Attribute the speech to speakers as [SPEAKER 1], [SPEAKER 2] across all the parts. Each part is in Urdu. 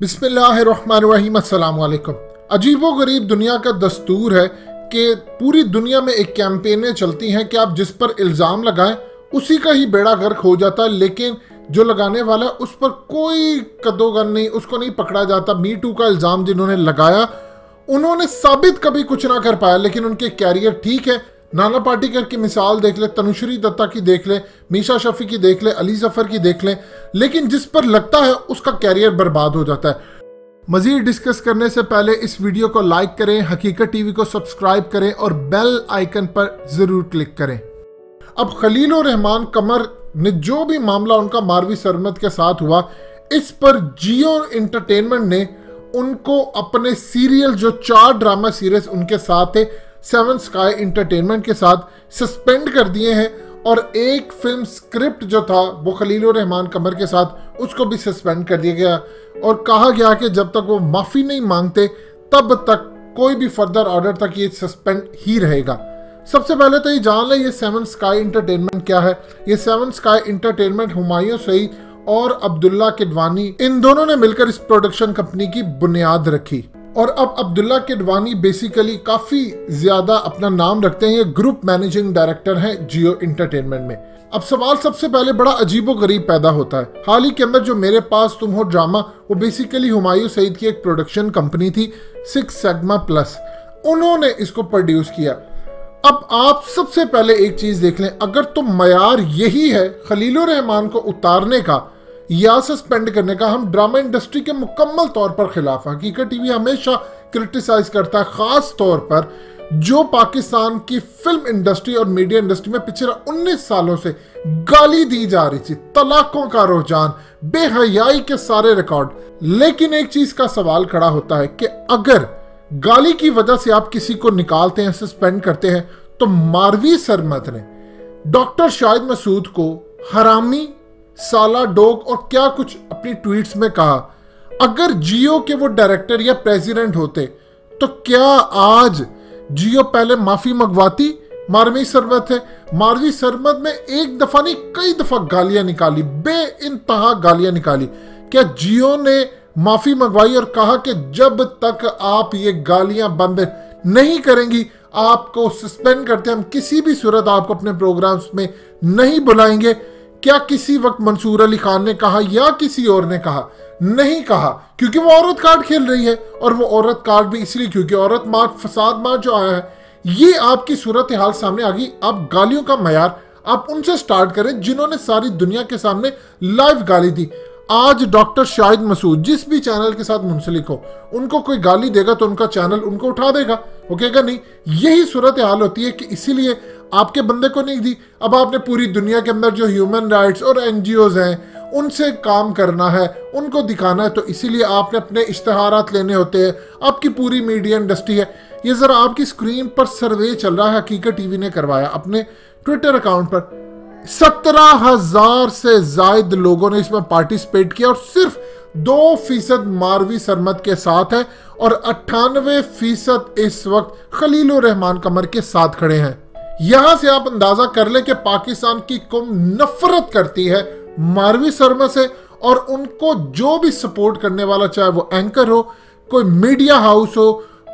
[SPEAKER 1] بسم اللہ الرحمن الرحیم، السلام علیکم۔ عجیب و غریب دنیا کا دستور ہے کہ پوری دنیا میں ایک کیمپینیں چلتی ہیں کہ آپ جس پر الزام لگائیں، اسی کا ہی بیڑا غرق ہو جاتا ہے، لیکن جو لگانے والا ہے، اس پر کوئی قدوغن نہیں، اس کو نہیں پکڑا جاتا۔ می ٹو کا الزام جنہوں نے لگایا، انہوں نے ثابت کبھی کچھ نہ کر پایا، لیکن ان کے کیریئر ٹھیک ہے نانا پاٹیکر کی مثال دیکھ لے، تنوشری دتا کی دیکھ لے، میشا شفی کی دیکھ لے، علی ظفر کی دیکھ لیں لیکن جس پر لگتا ہے اس کا کیریئر برباد ہو جاتا ہے۔ مزید ڈسکس کرنے سے پہلے اس ویڈیو کو لائک کریں، حقیقت ٹی وی کو سبسکرائب کریں اور بیل آئیکن پر ضرور کلک کریں۔ اب خلیل و رحمان کمر نے جو بھی معاملہ ان کا ماروی سرمت کے ساتھ ہوا، اس پر جیو انٹرٹینمنٹ نے ان کو اپنے سیریل جو چار ڈرامہ سیریز ان کے ساتھ تھے سیون سکائی انٹرٹینمنٹ کے ساتھ سسپینڈ کر دیے ہیں اور ایک فلم سکرپٹ جو تھا وہ خلیل الرحمان کمر کے ساتھ، اس کو بھی سسپینڈ کر دیا گیا۔ اور کہا گیا کہ جب تک وہ معافی نہیں مانگتے، تب تک کوئی بھی فردر آرڈر تک یہ سسپینڈ ہی رہے گا۔ سب سے پہلے تو یہ جان لیں، یہ سیون سکائی انٹرٹینمنٹ کیا ہے۔ یہ seven sky entertainment Humayun Saeed اور عبداللہ کڈوانی، ان دونوں نے مل کر اس پروڈکشن کمپنی کی بنیاد رکھی۔ اور اب عبداللہ کڈوانی بیسیکلی کافی زیادہ اپنا نام رکھتے ہیں، یہ گروپ مینیجنگ ڈائریکٹر ہیں جیو انٹرٹینمنٹ میں۔ اب سوال سب سے پہلے بڑا عجیب و غریب پیدا ہوتا ہے۔ حال ہی کے اندر جو میرے پاس تم ہو ڈراما وہ بیسیکلی ہمایوں سعید کی ایک پروڈکشن کمپنی تھی سکس سیگما پلس انہوں نے اس کو پروڈیوس کیا۔ اب آپ سب سے پہلے ایک چیز دیکھ لیں، اگر تم معیار یہی ہے خلیل الرحمان کو اتارنے کا یا سسپینڈ کرنے کا ہم ڈرامہ انڈسٹری کے مکمل طور پر خلاف ہیں۔ حقیقت ٹی وی ہمیشہ کرٹیسائز کرتا ہے، خاص طور پر جو پاکستان کی فلم انڈسٹری اور میڈیا انڈسٹری میں پچھلے انیس سالوں سے گالی دی جا رہی تھی۔ طلاقوں کا رجحان بے حیائی کے سارے ریکارڈ۔ لیکن ایک چیز کا سوال کھڑا ہوتا ہے کہ اگر گالی کی وجہ سے آپ کسی کو نکالتے ہیں، سسپینڈ کرتے ہیں، تو ماروی سرمت نے ڈاکٹر شاہد مسعود کو حرامی سالہ ڈوگ اور کیا کچھ اپنی ٹویٹس میں کہا، اگر جیو کے وہ ڈائریکٹر یا پریزیڈنٹ ہوتے، تو کیا آج جیو پہلے معافی منگواتی ماروی سرمت ہے۔ ماروی سرمت میں ایک دفعہ نہیں، کئی دفعہ گالیاں نکالی، بے انتہا گالیاں نکالی۔ کیا جیو نے معافی منگوائی اور کہا کہ جب تک آپ یہ گالیاں بند نہیں کریں گی، آپ کو سسپینڈ کرتے ہم کسی بھی صورت آپ کو اپنے پروگرامز میں نہیں بلائیں گے۔ کیا کسی وقت منصور علی خان نے کہا یا کسی اور نے کہا؟ نہیں کہا، کیونکہ وہ عورت کارڈ کھیل رہی ہے اور وہ عورت کارڈ بھی اس لیے کیونکہ عورت مارٹ فساد مارٹ جو آیا ہے، یہ آپ کی صورتحال سامنے آ گئی آپ گالیوں کا معیار، آپ ان سے سٹارٹ کریں جنہوں نے ساری دنیا کے سامنے لائیو گالی دی۔ آج ڈاکٹر شاہد مسعود جس بھی چینل کے ساتھ منسلک ہو، ان کو کوئی گالی دے گا تو ان کا چینل ان کو اٹھا دے گا وہ کہے گا نہیں، یہی صورتحال ہوتی ہے کہ اسی لیے آپ کے بندے کو نہیں دی۔ اب آپ نے پوری دنیا کے اندر جو ہیومن رائٹس اور این جی اوز ہیں، ان سے کام کرنا ہے، ان کو دکھانا ہے، تو اسی لیے آپ نے اپنے اشتہارات لینے ہوتے ہیں۔ آپ کی پوری میڈیا انڈسٹری ہے۔ یہ ذرا آپ کی سکرین پر سروے چل رہا ہے، حقیقت ٹی وی نے کروایا اپنے ٹویٹر اکاؤنٹ پر۔ سترہ ہزار سے زائد لوگوں نے اس میں پارٹیسپیٹ کیا اور صرف دو فیصد ماروی سرمت کے ساتھ ہے اور اٹھانوے فیصد اس وقت خلیل الرحمان کمر کے ساتھ کھڑے ہیں۔ یہاں سے آپ اندازہ کر لیں کہ پاکستان کی قوم نفرت کرتی ہے ماروی سرما سے اور ان کو جو بھی سپورٹ کرنے والا چاہے وہ اینکر ہو، کوئی میڈیا ہاؤس ہو،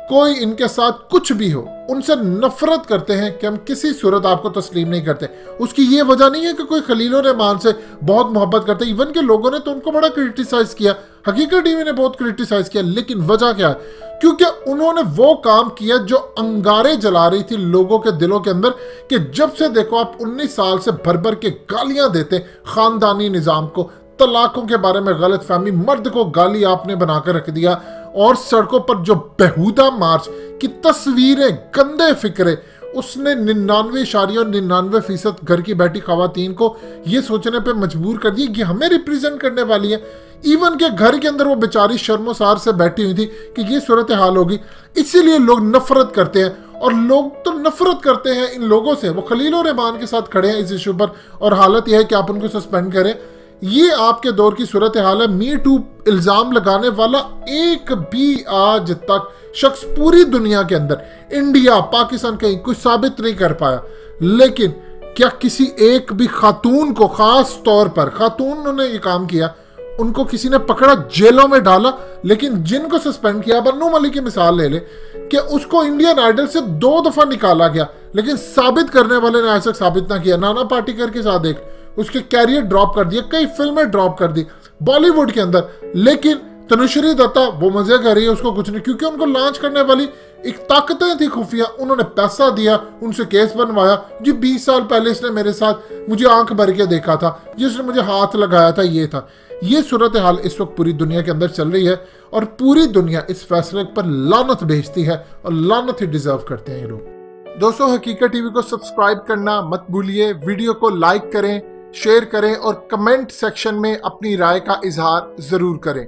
[SPEAKER 1] کوئی ان کے ساتھ کچھ بھی ہو۔ ان سے نفرت کرتے ہیں کہ ہم کسی صورت آپ کو تسلیم نہیں کرتے۔ اس کی یہ وجہ نہیں ہے کہ کوئی خلیل و رحمان سے بہت محبت کرتے ایون کہ لوگوں نے تو ان کو بڑا کرٹیسائز کیا۔ حقیقت ٹی وی نے بہت کرٹیسائز کیا، لیکن وجہ کیا ہے؟ کیونکہ انہوں نے وہ کام کیا جو انگارے جلا رہی تھی لوگوں کے دلوں کے اندر کہ جب سے دیکھو آپ انیس سال سے بھر بھر کے گالیاں دیتے خاندانی نظام کو، طلاقوں کے بارے میں غلط فہمی، مرد کو گالی آپ نے بنا کر رکھ دیا۔ اور سڑکوں پر جو بہودہ مارچ کی تصویریں، گندے فکرے، اس نے ننانوے اشاریہ اور ننانوے فیصد گھر کی بیٹھی خواتین کو یہ سوچنے پہ مجبور کر دیا کہ ہمیں ریپریزنٹ کرنے والی ہیں۔ ایون کے گھر کے اندر وہ بیچاری شرم و سار سے بیٹھی ہوئی تھی کہ یہ صورتحال ہوگی۔ اسی لیے لوگ نفرت کرتے ہیں اور لوگ تو نفرت کرتے ہیں ان لوگوں سے۔ وہ خلیل و رحمان کے ساتھ کھڑے ہیں اس ایشو پر اور حالت یہ ہے کہ آپ ان کو سسپینڈ کریں۔ یہ آپ کے دور کی صورتحال ہے۔ می ٹو الزام لگانے والا ایک بھی آج تک شخص پوری دنیا کے اندر، انڈیا، پاکستان کہیں کوئی ثابت نہیں کر پایا۔ لیکن کیا کسی ایک بھی خاتون کو خاص طور پر، خاتون نے یہ کام کیا، ان کو کسی نے پکڑا، جیلوں میں ڈالا، لیکن جن کو سسپینڈ کیا برنو ملی کی مثال لے لے کہ اس کو انڈین آئیڈل سے دو دفعہ نکالا گیا، لیکن ثابت کرنے والے نے آج تک ثابت نہ کیا۔ نانا پارٹی کر کے ساتھ دیکھ اس کے کیریئر ڈراپ کر دیا کئی فلمیں ڈراپ کر دی بالی ووڈ کے اندر. لیکن تنوشری دتا وہ مزے کر رہی ہے، اس کو کچھ نہیں، کیونکہ ان کو لانچ کرنے والی ایک طاقتیں تھی خفیہ، انہوں نے پیسہ دیا، ان سے کیس بنوایا۔ جی بیس سال پہلے اس نے میرے ساتھ مجھے آنکھ بھر کے دیکھا تھا، جس نے مجھے ہاتھ لگایا تھا، یہ تھا۔ یہ صورتحال اس وقت پوری دنیا کے اندر چل رہی ہے اور پوری دنیا اس فیصلے پر لانت بھیجتی ہے اور لانت ہی ڈیزرو کرتے ہیں یہ لوگ۔ دوستو، حقیقت ٹی وی کو سبسکرائب کرنا مت بھولیے، ویڈیو کو لائک کریں۔ شیئر کریں اور کمنٹ سیکشن میں اپنی رائے کا اظہار ضرور کریں۔